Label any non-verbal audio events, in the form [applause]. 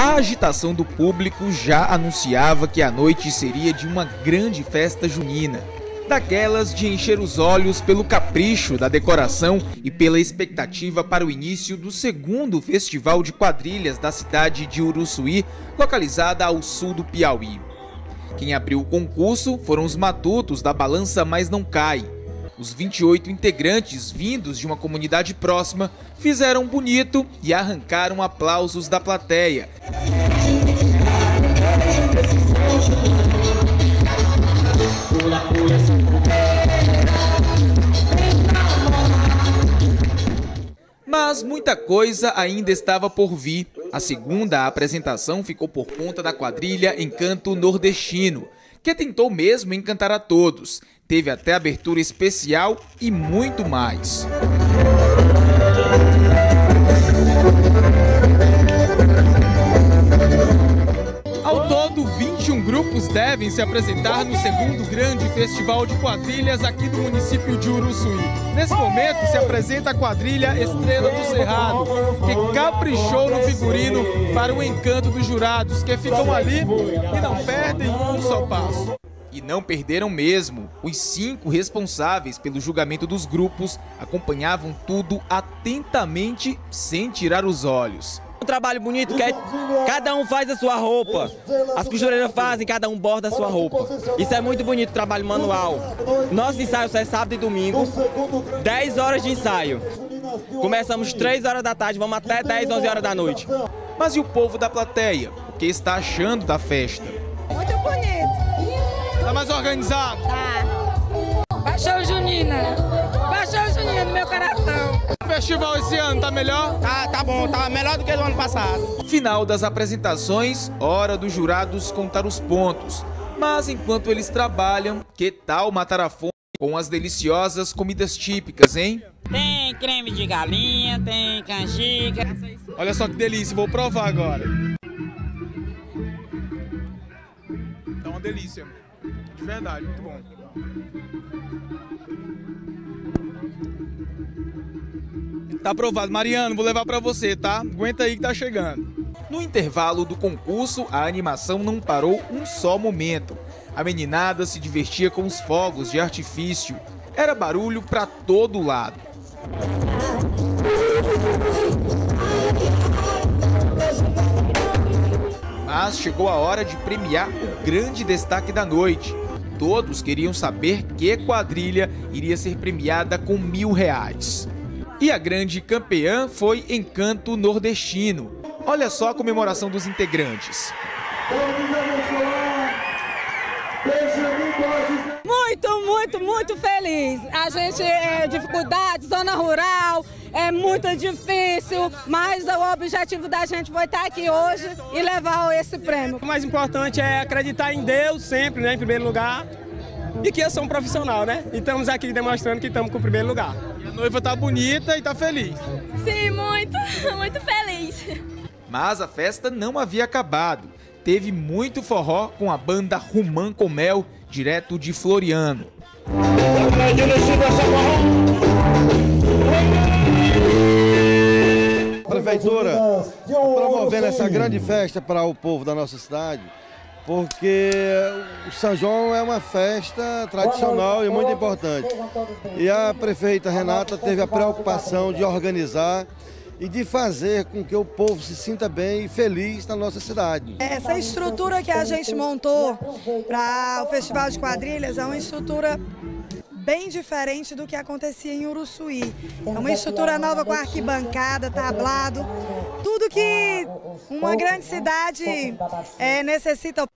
A agitação do público já anunciava que a noite seria de uma grande festa junina. Daquelas de encher os olhos pelo capricho da decoração e pela expectativa para o início do segundo festival de quadrilhas da cidade de Uruçuí, localizada ao sul do Piauí. Quem abriu o concurso foram os matutos da Balança Mas Não Cai, os 28 integrantes vindos de uma comunidade próxima fizeram bonito e arrancaram aplausos da plateia. Mas muita coisa ainda estava por vir. A segunda apresentação ficou por conta da quadrilha Encanto Nordestino, que tentou mesmo encantar a todos. Teve até abertura especial e muito mais. Devem se apresentar no segundo grande festival de quadrilhas aqui do município de Uruçuí. Nesse momento se apresenta a quadrilha Estrela do Cerrado, que caprichou no figurino para o encanto dos jurados, que ficam ali e não perdem um só passo. E não perderam mesmo. Os cinco responsáveis pelo julgamento dos grupos acompanhavam tudo atentamente, sem tirar os olhos. Um trabalho bonito que é, cada um faz a sua roupa. As costureiras fazem, cada um borda a sua roupa. Isso é muito bonito, trabalho manual. Nosso ensaio é sábado e domingo, 10 horas de ensaio. Começamos 3 horas da tarde, vamos até 10, 11 horas da noite. Mas e o povo da plateia? O que está achando da festa? Muito bonito. Tá mais organizado? Tá. Baixou Junina. Baixou Junina no meu coração. O festival esse ano tá melhor? Tá, tá bom, tá melhor do que do ano passado. Final das apresentações, hora dos jurados contar os pontos. Mas enquanto eles trabalham, que tal matar a fome com as deliciosas comidas típicas, hein? Tem creme de galinha, tem canjica. Olha só que delícia, vou provar agora. É uma delícia. De verdade, muito bom. Tá aprovado. Mariano, vou levar pra você, tá? Aguenta aí que tá chegando. No intervalo do concurso, a animação não parou um só momento. A meninada se divertia com os fogos de artifício. Era barulho pra todo lado. Mas chegou a hora de premiar o grande destaque da noite. Todos queriam saber que quadrilha iria ser premiada com mil reais. E a grande campeã foi Encanto Nordestino. Olha só a comemoração dos integrantes. Muito, muito, muito feliz. A gente é dificuldade, zona rural, é muito difícil, mas o objetivo da gente foi estar aqui hoje e levar esse prêmio. O mais importante é acreditar em Deus sempre, né, em primeiro lugar. E que eu sou um profissional, né? E estamos aqui demonstrando que estamos com o primeiro lugar. E a noiva tá bonita e tá feliz. Sim, muito, [laughs] muito feliz. Mas a festa não havia acabado. Teve muito forró com a banda Rumã com Mel, direto de Floriano. Prefeitura promovendo essa grande festa para o povo da nossa cidade, porque o São João é uma festa tradicional e muito importante. E a prefeita Renata teve a preocupação de organizar e de fazer com que o povo se sinta bem e feliz na nossa cidade. Essa estrutura que a gente montou para o Festival de Quadrilhas é uma estrutura bem diferente do que acontecia em Uruçuí. É uma estrutura nova com arquibancada, tablado, tudo que uma grande cidade é, necessita.